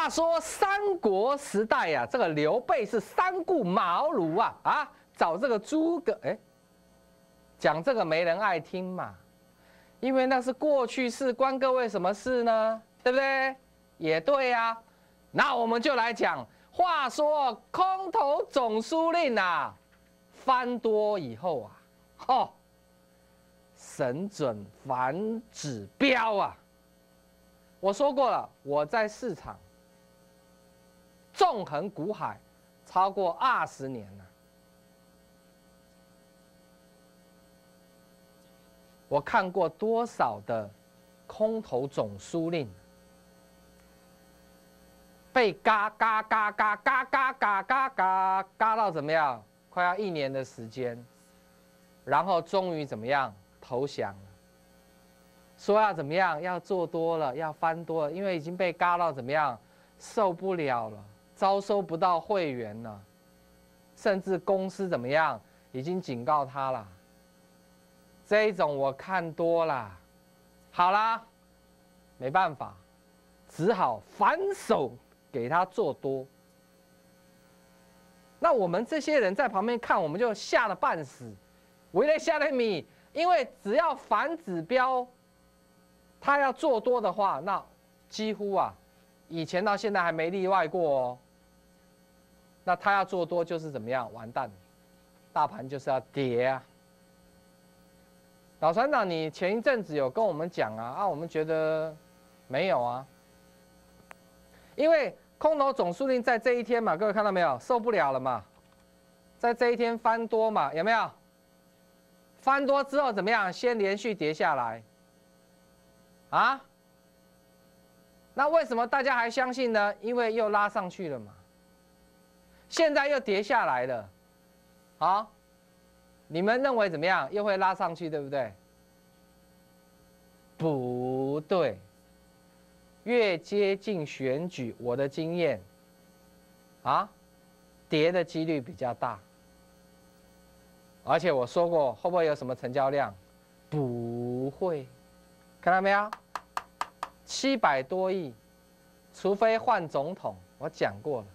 话说三国时代呀，这个刘备是三顾茅庐啊啊，找这个诸葛哎，讲这个没人爱听嘛，因为那是过去式，关各位什么事呢？对不对？也对呀，那我们就来讲。话说空头总司令啊，翻多以后啊，吼，神准反指标啊。我说过了，我在市场纵横股海超过二十年了，我看过多少的空头总司令被嘎嘎嘎嘎嘎嘎嘎嘎嘎嘎到怎么样？快要一年的时间，然后终于怎么样投降了？说要怎么样？要做多了，要翻多了，因为已经被嘎到怎么样，受不了了，招收不到会员了，甚至公司怎么样，已经警告他了。这种我看多了，好啦，没办法，只好反手给他做多。那我们这些人在旁边看，我们就吓得半死，围了下来米，因为只要反指标。他要做多的话，那几乎啊，以前到现在还没例外过哦。那他要做多就是怎么样？完蛋，大盘就是要跌啊。老船长，你前一阵子有跟我们讲啊，啊，我们觉得没有啊，因为空头总司令在这一天嘛，各位看到没有？受不了了嘛，在这一天翻多嘛，有没有？翻多之后怎么样？先连续跌下来。啊，那为什么大家还相信呢？因为又拉上去了嘛，现在又跌下来了，好，你们认为怎么样？又会拉上去，对不对？不对，越接近选举，我的经验，啊，跌的几率比较大，而且我说过，会不会有什么成交量？不会。看到没有？七百多亿，除非换总统，我讲过了，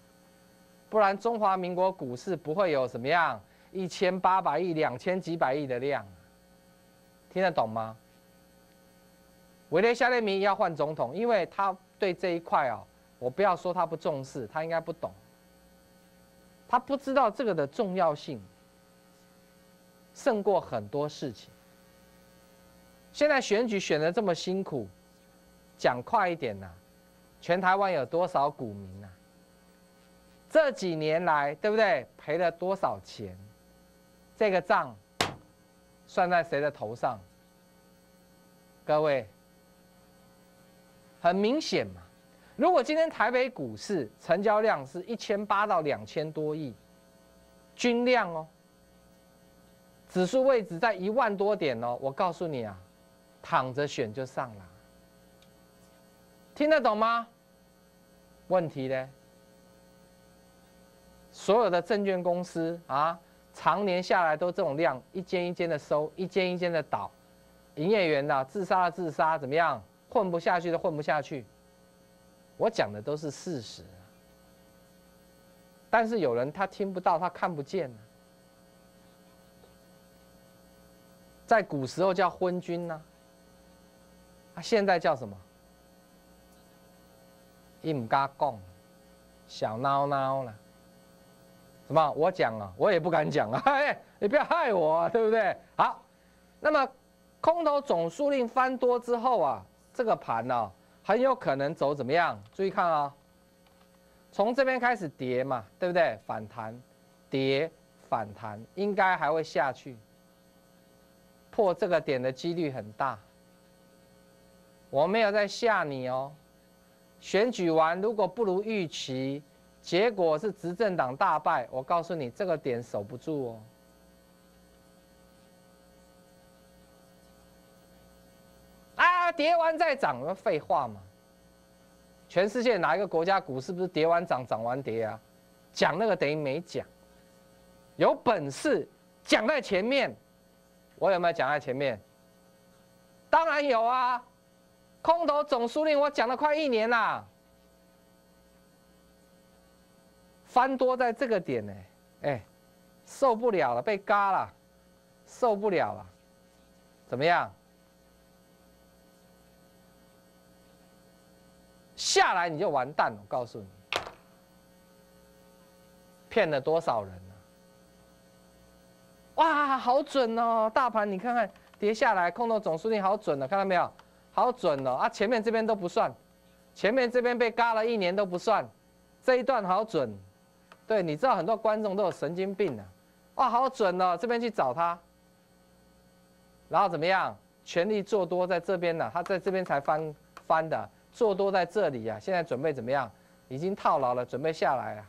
不然中华民国股市不会有什么样一千八百亿、两千几百亿的量，听得懂吗？威廉夏列明要换总统，因为他对这一块哦，我不要说他不重视，他应该不懂，他不知道这个的重要性，胜过很多事情。现在选举选的这么辛苦，讲快一点呐！全台湾有多少股民呐？这几年来，对不对？赔了多少钱？这个账算在谁的头上？各位，很明显嘛。如果今天台北股市成交量是一千八到两千多亿，均量哦，指数位置在一万多点哦，我告诉你啊。躺着选就上了，听得懂吗？问题呢？所有的证券公司啊，常年下来都这种量，一间一间的收，一间一间的倒，营业员呐，自杀的自杀，怎么样？混不下去的混不下去。我讲的都是事实，但是有人他听不到，他看不见在古时候叫昏君呢。他现在叫什么？伊唔敢讲，小孬孬了。什么？我讲啊，我也不敢讲啊。哎，你不要害我，啊，对不对？好，那么空头总数令翻多之后啊，这个盘呢，很有可能走怎么样？注意看啊，从这边开始跌嘛，对不对？反弹，跌，反弹，应该还会下去，破这个点的几率很大。我没有在吓你哦，选举完如果不如预期，结果是执政党大败，我告诉你这个点守不住哦。啊，跌完再涨，那废话嘛。全世界哪一个国家股市不是跌完涨，涨完跌啊？讲那个等于没讲。有本事讲在前面，我有没有讲在前面？当然有啊。空头总司令，我讲了快一年啦，翻多在这个点呢，哎，受不了了，被嘎了，受不了了，怎么样？下来你就完蛋了，我告诉你，骗了多少人呢？哇，好准哦！大盘你看看跌下来，空头总数定好准了，看到没有？好准哦！啊，前面这边都不算，前面这边被嘎了一年都不算，这一段好准。对，你知道很多观众都有神经病啊！哇，好准哦！这边去找他，然后怎么样？全力做多在这边呢，他在这边才翻翻的。做多在这里呀，现在准备怎么样？已经套牢了，准备下来了。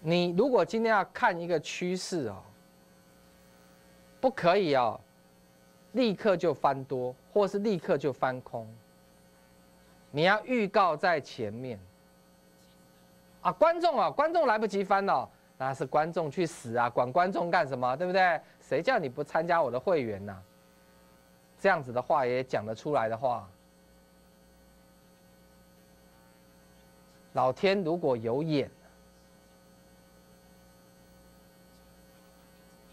你如果今天要看一个趋势哦，不可以哦，立刻就翻多，或是立刻就翻空。你要预告在前面。啊，观众啊，观众来不及翻了，那是观众去死啊！管观众干什么？对不对？谁叫你不参加我的会员呢？这样子的话也讲得出来的话，老天如果有眼，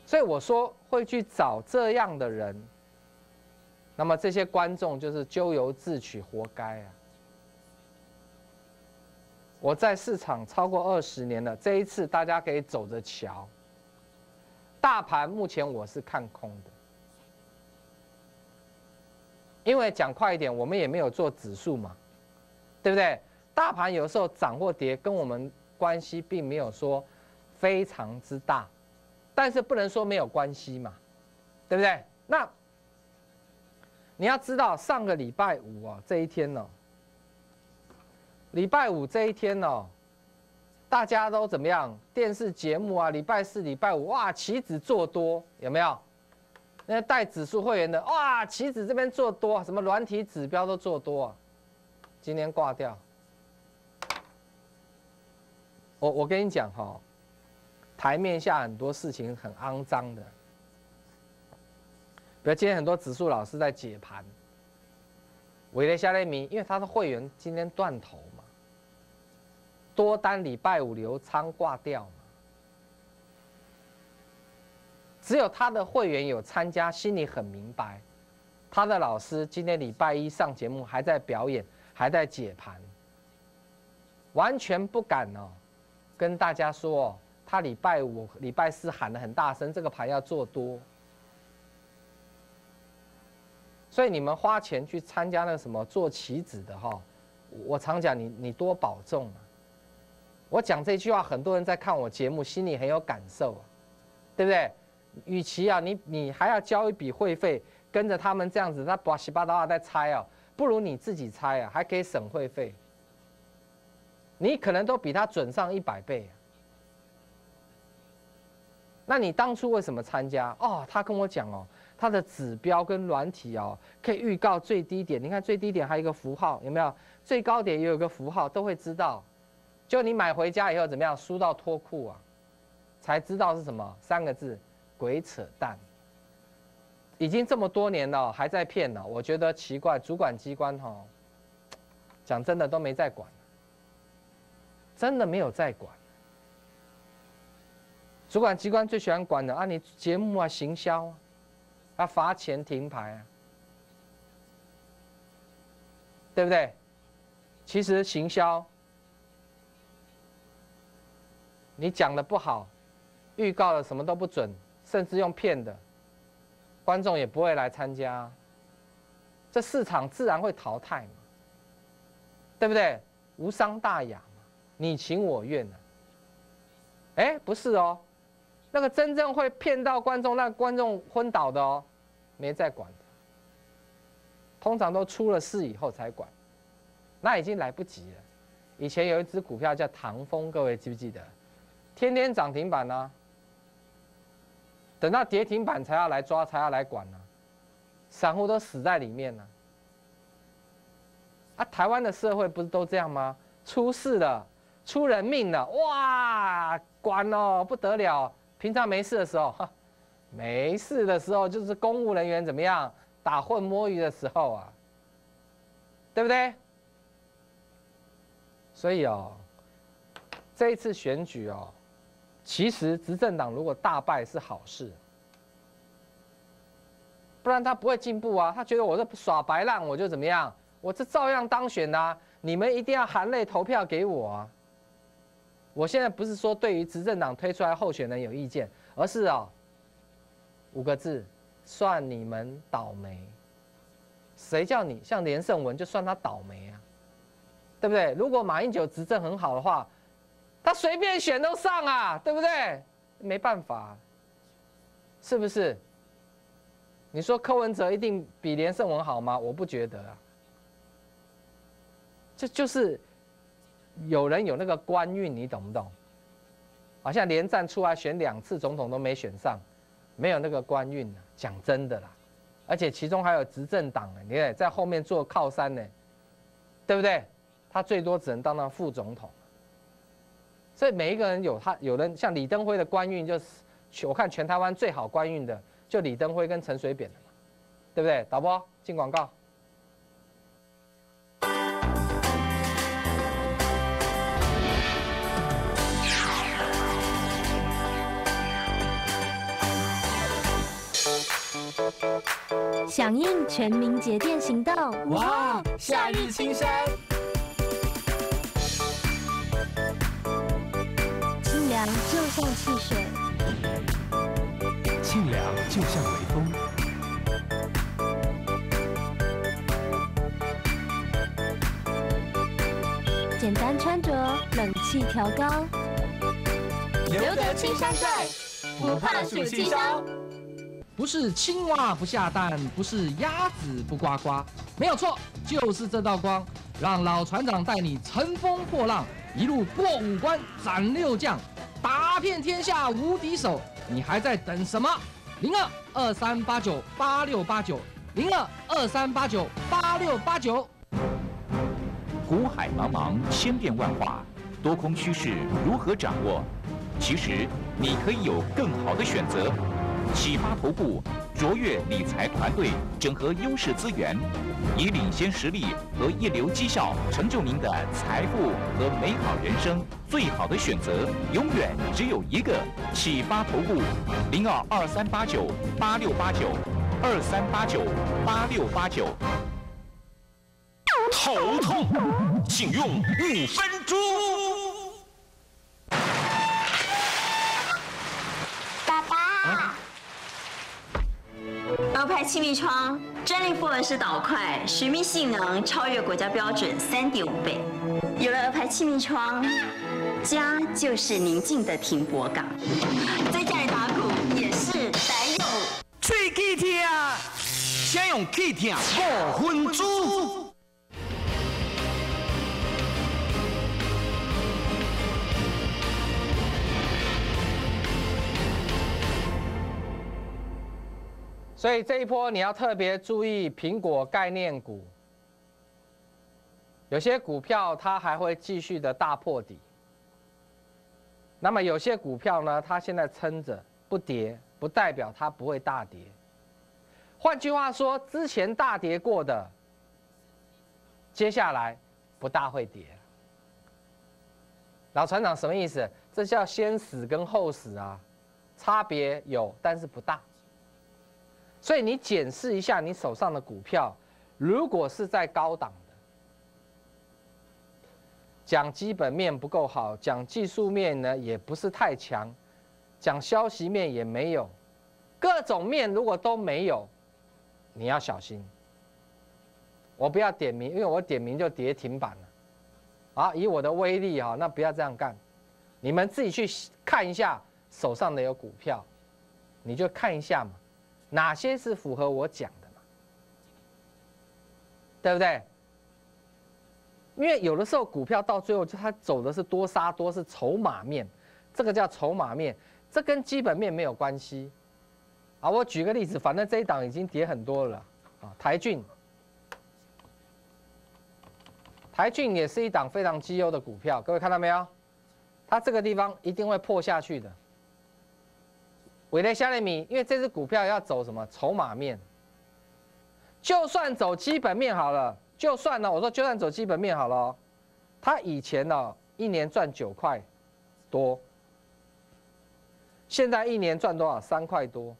所以我说会去找这样的人，那么这些观众就是咎由自取，活该啊！我在市场超过二十年了，这一次大家可以走着瞧。大盘目前我是看空的。因为讲快一点，我们也没有做指数嘛，对不对？大盘有时候涨或跌，跟我们关系并没有说非常之大，但是不能说没有关系嘛，对不对？那你要知道，上个礼拜五啊，这一天呢，礼拜五这一天呢，大家都怎么样？电视节目啊，礼拜四、礼拜五，哇，棋子做多，有没有？那带指数会员的哇，棋子这边做多，什么软体指标都做多啊，今天挂掉。我我跟你讲哈，台面下很多事情很肮脏的，比如今天很多指数老师在解盘，为了下列米，因为他的会员今天断头，多单礼拜五留仓挂掉。只有他的会员有参加，心里很明白。他的老师今天礼拜一上节目，还在表演，还在解盘，完全不敢哦，跟大家说，他礼拜五、礼拜四喊的很大声，这个盘要做多。所以你们花钱去参加那什么做棋子的哈，我常讲你你多保重啊。我讲这句话，很多人在看我节目，心里很有感受啊，对不对？与其啊，你你还要交一笔会费，跟着他们这样子，他把七八糟的在猜啊，不如你自己猜啊，还可以省会费。你可能都比他准上一百倍。那你当初为什么参加？哦，他跟我讲哦，他的指标跟软体哦，可以预告最低点。你看最低点还有一个符号，有没有？最高点也有个符号，都会知道。就你买回家以后怎么样？输到脱裤啊，才知道是什么三个字。鬼扯淡！已经这么多年了，还在骗呢。我觉得奇怪，主管机关哈，讲真的都没在管，真的没有在管。主管机关最喜欢管的啊，你节目啊、行销啊，啊罚钱停牌啊，对不对？其实行销，你讲的不好，预告的什么都不准。甚至用骗的，观众也不会来参加，这市场自然会淘汰嘛，对不对？无伤大雅嘛，你情我愿的。哎，不是哦，那个真正会骗到观众，让观众昏倒的哦，没在管的，通常都出了事以后才管，那已经来不及了。以前有一只股票叫唐风，各位记不记得？天天涨停板呢。等到跌停板才要来抓，才要来管呢，散户都死在里面呢。啊，台湾的社会不是都这样吗？出事了，出人命了，哇，管哦，不得了。平常没事的时候，没事的时候就是公务人员怎么样打混摸鱼的时候啊，对不对？所以哦，这一次选举哦，其实执政党如果大败是好事，不然他不会进步啊。他觉得我这耍白烂，我就怎么样，我这照样当选的，你们一定要含泪投票给我啊。我现在不是说对于执政党推出来候选人有意见，而是啊，五个字，算你们倒霉。谁叫你像连胜文就算他倒霉啊，对不对？如果马英九执政很好的话，他随便选都上啊，对不对？没办法，是不是？你说柯文哲一定比连胜文好吗？我不觉得啊，这就是。有人有那个官运，你懂不懂？好像连战出来选两次总统都没选上，没有那个官运啊。讲真的啦，而且其中还有执政党呢，你看在后面做靠山呢，对不对？他最多只能当当副总统。所以每一个人有他，有人像李登辉的官运，就是我看全台湾最好官运的，就李登辉跟陈水扁的嘛，对不对？导播进广告。响应全民节电行动！哇，夏日青山，凉就像汽水，清凉就像微风，简单穿着，冷气调高，留得青山在，不怕暑气烧。不是青蛙不下蛋，不是鸭子不呱呱，没有错，就是这道光，让老船长带你乘风破浪，一路过五关斩六将，遍天下无敌手。你还在等什么？零二二三八九八六八九，零二二三八九八六八九。股海茫茫，千变万化，多空趋势如何掌握？其实你可以有更好的选择。启发头部卓越理财团队整合优势资源，以领先实力和一流绩效成就您的财富和美好人生。最好的选择永远只有一个。启发投顾零二二三八九八六八九二三八九八六八九。头痛，请用五分钟。鹅牌气密窗，专利复合式导块，水密性能超越国家标准三点五倍。有了鹅牌气密窗，家就是宁静的停泊港。在家里打鼓也是得有。吹气听，先用气听五分钟。所以这一波你要特别注意苹果概念股，有些股票它还会继续的大破底。那么有些股票呢，它现在撑着不跌，不代表它不会大跌。换句话说，之前大跌过的，接下来不大会跌。老船长什么意思？这叫先死跟后死啊，差别有，但是不大。所以你检视一下你手上的股票，如果是在高档的，讲基本面不够好，讲技术面呢也不是太强，讲消息面也没有，各种面如果都没有，你要小心。我不要点名，因为我点名就跌停板了。啊，以我的威力啊，那不要这样干。你们自己去看一下手上的有股票，你就看一下嘛。哪些是符合我讲的嘛？对不对？因为有的时候股票到最后就它走的是多杀多，是筹码面，这个叫筹码面，这跟基本面没有关系。啊，我举个例子，反正这一档已经跌很多了啊。台骏，台骏也是一档非常绩优的股票，各位看到没有？它这个地方一定会破下去的。伟雷夏利米，因为这只股票要走什么筹码面，就算走基本面好了，就算呢，我说就算走基本面好了，它以前呢一年赚九块多，现在一年赚多少？三块多，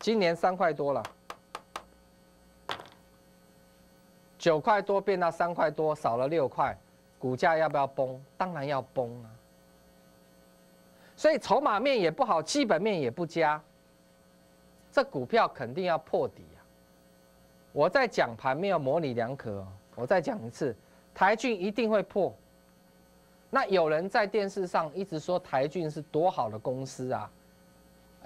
今年三块多了，九块多变到三块多，少了六块，股价要不要崩？当然要崩啊！所以筹码面也不好，基本面也不佳，这股票肯定要破底啊！我在讲盘没有模棱两可，我再讲一次，台骏一定会破。那有人在电视上一直说台骏是多好的公司啊，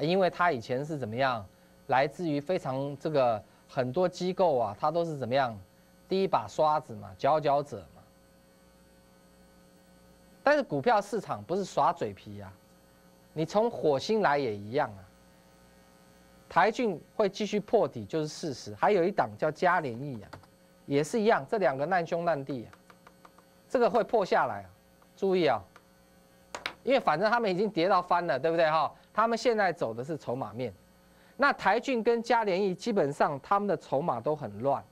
因为他以前是怎么样，来自于非常这个很多机构啊，他都是怎么样，第一把刷子嘛，佼佼者嘛。但是股票市场不是耍嘴皮呀。你从火星来也一样啊，台骏会继续破底就是事实。还有一档叫嘉联益啊，也是一样，这两个难兄难弟啊，这个会破下来啊，注意啊，因为反正他们已经跌到翻了，对不对哈？他们现在走的是筹码面，那台骏跟嘉联益基本上他们的筹码都很乱，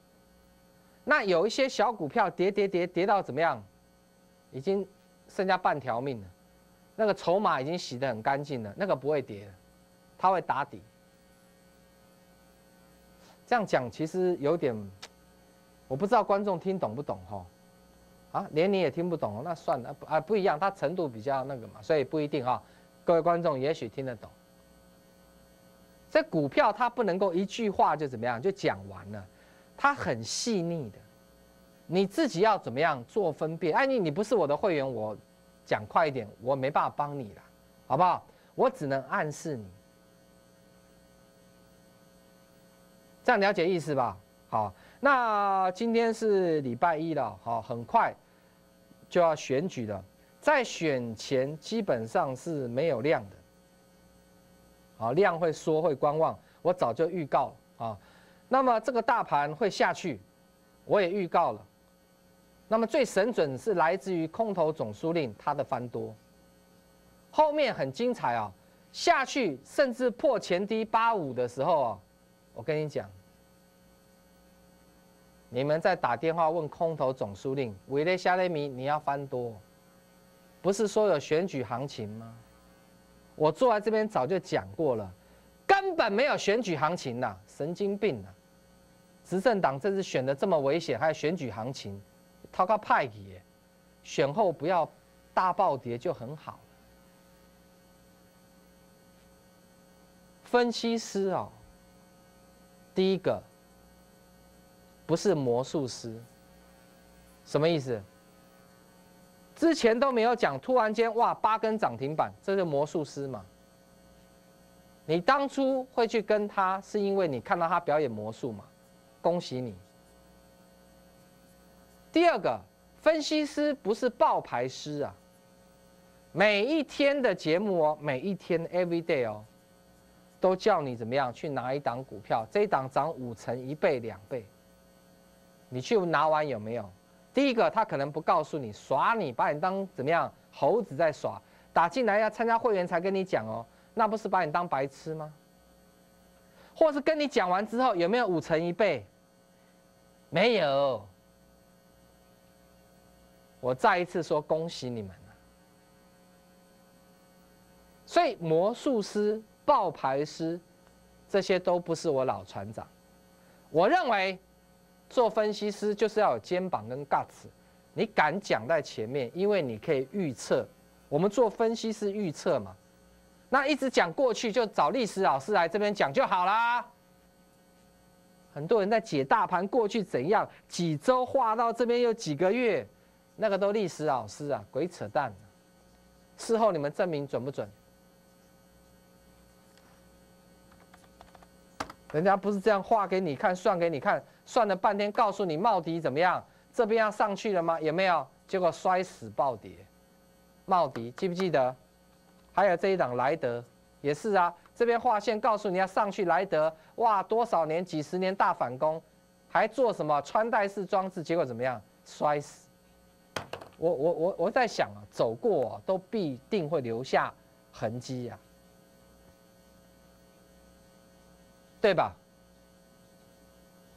那有一些小股票跌跌跌跌到怎么样，已经剩下半条命了。那个筹码已经洗得很干净了，那个不会跌，它会打底。这样讲其实有点，我不知道观众听懂不懂哈？啊，连你也听不懂，那算了啊，不一样，它程度比较那个嘛，所以不一定哈。各位观众也许听得懂。这股票它不能够一句话就怎么样就讲完了，它很细腻的，你自己要怎么样做分辨？哎，你你不是我的会员，我。讲快一点，我没办法帮你了，好不好？我只能暗示你，这样了解意思吧？好，那今天是礼拜一了，好，很快就要选举了，在选前基本上是没有量的，好，量会缩会观望，我早就预告了啊。那么这个大盘会下去，我也预告了。那么最神准是来自于空头总司令他的翻多，后面很精彩啊，下去甚至破前低八五的时候啊，我跟你讲，你们在打电话问空头总司令维雷夏雷米你要翻多，不是说有选举行情吗？我坐在这边早就讲过了，根本没有选举行情呐，神经病呐！执政党这次选的这么危险，还有选举行情？他个派也，选后不要大暴跌就很好。分析师哦，第一个不是魔术师，什么意思？之前都没有讲，突然间哇八根涨停板，这是魔术师嘛？你当初会去跟他，是因为你看到他表演魔术嘛？恭喜你。第二个分析师不是爆牌师啊，每一天的节目哦，每一天 every day 哦，都叫你怎么样去拿一档股票，这一档涨五成、一倍、两倍，你去拿完有没有？第一个他可能不告诉你，耍你，把你当怎么样猴子在耍，打进来要参加会员才跟你讲哦，那不是把你当白痴吗？或是跟你讲完之后有没有五成一倍？没有。我再一次说恭喜你们了。所以魔术师、爆牌师，这些都不是我老船长。我认为做分析师就是要有肩膀跟 guts，你敢讲在前面，因为你可以预测。我们做分析师预测嘛，那一直讲过去就找历史老师来这边讲就好啦。很多人在解大盘过去怎样，几周画到这边又几个月。那个都历史老师啊，鬼扯淡！事后你们证明准不准？人家不是这样画给你看、算给你看，算了半天告诉你茂迪怎么样？这边要上去了吗？有没有？结果摔死暴跌。茂迪记不记得？还有这一档莱德也是啊，这边画线告诉你要上去，莱德哇多少年、几十年大反攻，还做什么穿戴式装置？结果怎么样？摔死。我我我我在想啊，走过都必定会留下痕迹呀，对吧？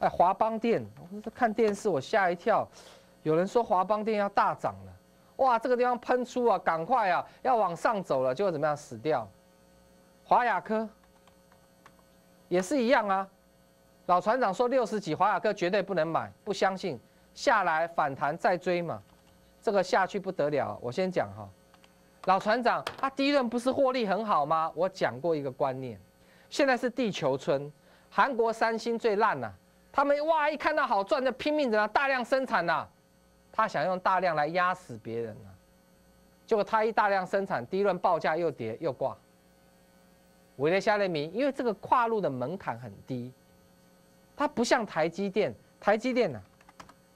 哎，华邦店，我看电视我吓一跳，有人说华邦店要大涨了，哇，这个地方喷出啊，赶快啊，要往上走了，结果怎么样？死掉。华亚科也是一样啊。老船长说六十几，华亚科绝对不能买，不相信。下来反弹再追嘛，这个下去不得了。我先讲哈，老船长啊，第一轮不是获利很好吗？我讲过一个观念，现在是地球村，韩国三星最烂了，他们哇一看到好赚就拼命怎样大量生产呐，他想用大量来压死别人呐，结果他一大量生产，第一轮报价又跌又挂。为了下列名，因为这个跨入的门槛很低，它不像台积电，台积电呢。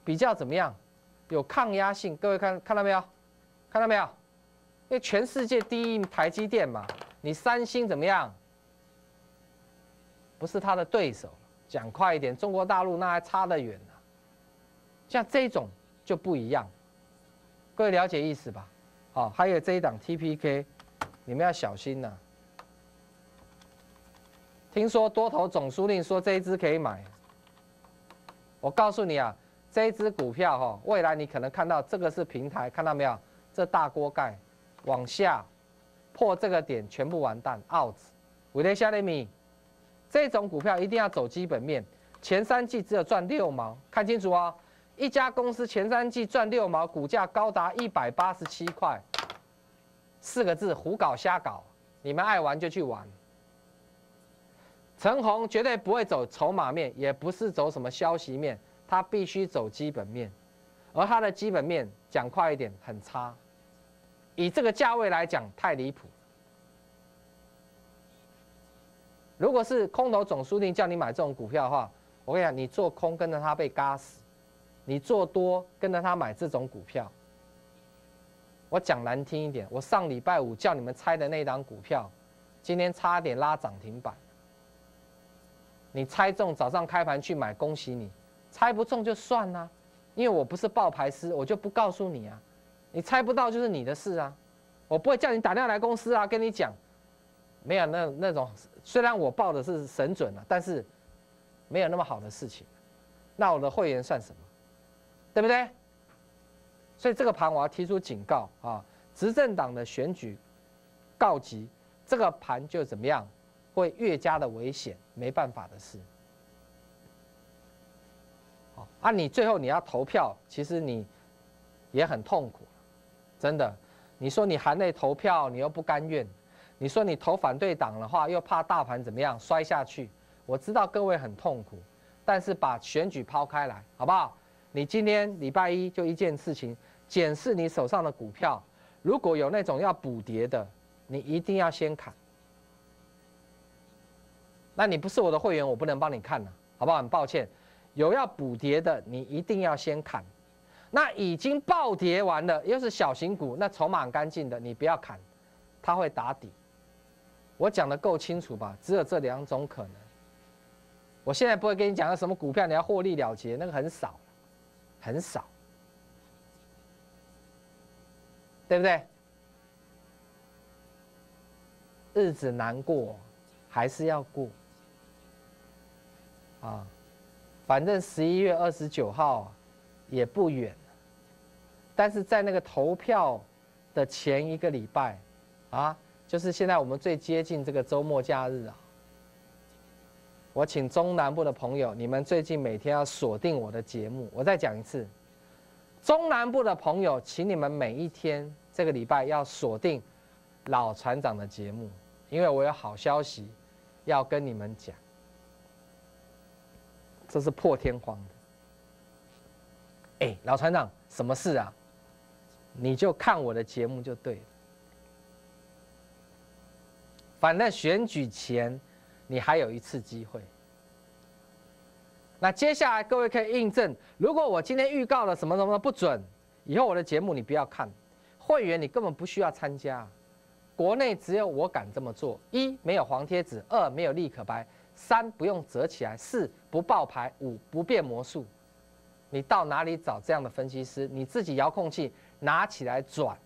比较怎么样？有抗压性，各位看看到没有？看到没有？因为全世界第一台积电嘛，你三星怎么样？不是他的对手。讲快一点，中国大陆那还差得远呢。像这种就不一样，各位了解意思吧？好，还有这一档 TPK，你们要小心呐。听说多头总司令说这一支可以买，我告诉你啊。这一只股票哈，未来你可能看到这个是平台，看到没有？这大锅盖往下破这个点，全部完蛋，out。伟雷夏雷米，这种股票一定要走基本面。前三季只有赚六毛，看清楚哦。一家公司前三季赚六毛，股价高达一百八十七块，四个字：胡搞瞎搞。你们爱玩就去玩。陈红绝对不会走筹码面，也不是走什么消息面。它必须走基本面，而它的基本面讲快一点很差，以这个价位来讲太离谱。如果是空头总书定叫你买这种股票的话，我跟你讲，你做空跟着他被嘎死，你做多跟着他买这种股票。我讲难听一点，我上礼拜五叫你们猜的那档股票，今天差点拉涨停板，你猜中早上开盘去买，恭喜你。猜不中就算啦，因为我不是报牌师，我就不告诉你啊。你猜不到就是你的事啊，我不会叫你打电话来公司啊，跟你讲，没有那那种。虽然我报的是神准啊，但是没有那么好的事情。那我的会员算什么？对不对？所以这个盘我要提出警告啊，执政党的选举告急，这个盘就怎么样，会越加的危险，没办法的事。啊，你最后你要投票，其实你也很痛苦，真的。你说你含泪投票，你又不甘愿；你说你投反对党的话，又怕大盘怎么样摔下去。我知道各位很痛苦，但是把选举抛开来，好不好？你今天礼拜一就一件事情，检视你手上的股票，如果有那种要补跌的，你一定要先砍。那你不是我的会员，我不能帮你看了，好不好？很抱歉。有要补跌的，你一定要先砍。那已经暴跌完了，又是小型股，那筹码干净的，你不要砍，它会打底。我讲的够清楚吧？只有这两种可能。我现在不会跟你讲个什么股票你要获利了结，那个很少，很少，对不对？日子难过，还是要过啊。反正十一月二十九号也不远，但是在那个投票的前一个礼拜，啊，就是现在我们最接近这个周末假日啊，我请中南部的朋友，你们最近每天要锁定我的节目。我再讲一次，中南部的朋友，请你们每一天这个礼拜要锁定老船长的节目，因为我有好消息要跟你们讲。这是破天荒的，哎，老船长，什么事啊？你就看我的节目就对了。反正选举前，你还有一次机会。那接下来各位可以印证，如果我今天预告了什么什么不准，以后我的节目你不要看，会员你根本不需要参加。国内只有我敢这么做：一没有黄贴纸，二没有立可白。三不用折起来，四不爆牌，五不变魔术。你到哪里找这样的分析师？你自己遥控器拿起来转。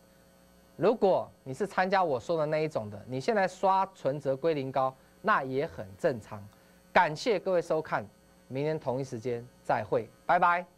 如果你是参加我说的那一种的，你现在刷存折归零高，那也很正常。感谢各位收看，明天同一时间再会，拜拜。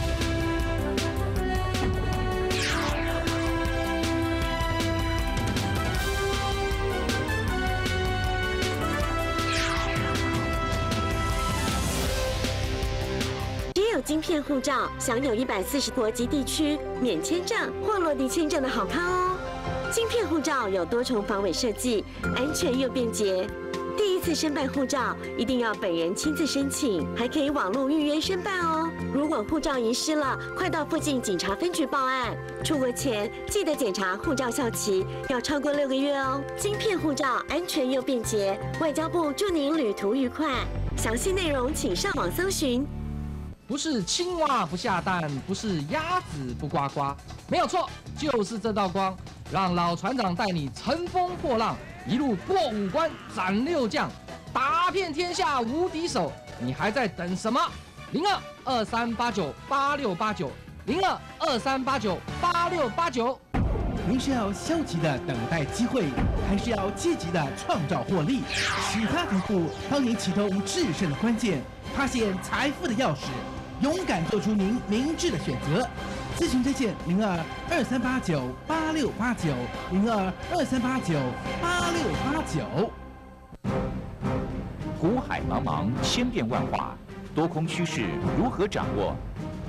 晶片护照享有一百四十国籍地区免签证或落地签证的好康哦。晶片护照有多重防伪设计，安全又便捷。第一次申办护照一定要本人亲自申请，还可以网络预约申办哦。如果护照遗失了，快到附近警察分局报案。出国前记得检查护照效期，要超过六个月哦。晶片护照安全又便捷，外交部祝您旅途愉快。详细内容请上网搜寻。不是青蛙不下蛋，不是鸭子不呱呱，没有错，就是这道光，让老船长带你乘风破浪，一路过五关斩六将，打遍天下无敌手。你还在等什么？零二二三八九八六八九，零二二三八九八六八九。您是要消极的等待机会，还是要积极的创造获利？启发投顾帮您启动制胜的关键，发现财富的钥匙。勇敢做出您明智的选择，咨询热线零二二三八九八六八九零二二三八九八六八九。股海茫茫，千变万化，多空趋势如何掌握？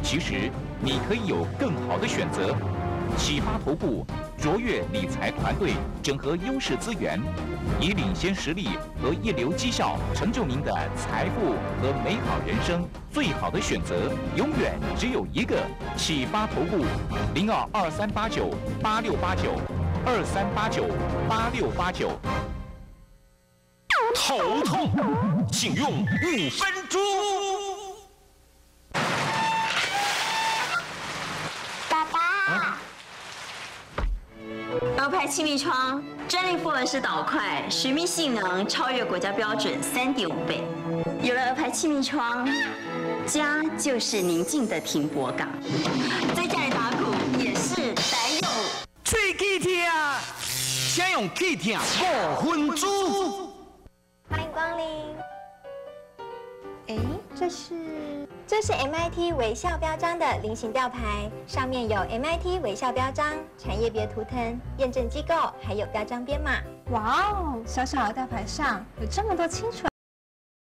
其实你可以有更好的选择。启发头部卓越理财团队整合优势资源，以领先实力和一流绩效，成就您的财富和美好人生。最好的选择永远只有一个。启发投顾零二二三八九八六八九二三八九八六八九。头痛，请用五分钟。气密窗，专利复纹式导块，水密性能超越国家标准三点五倍。有了鹅牌气密窗，家就是宁静的停泊港。在家里打鼓也是得有吹气听，先用气听五分钟。欢迎光临。哎，这是？这是 MIT 微笑标章的菱形吊牌，上面有 MIT 微笑标章、产业别图腾、验证机构，还有标章编码。哇哦，小小的吊牌上有这么多清楚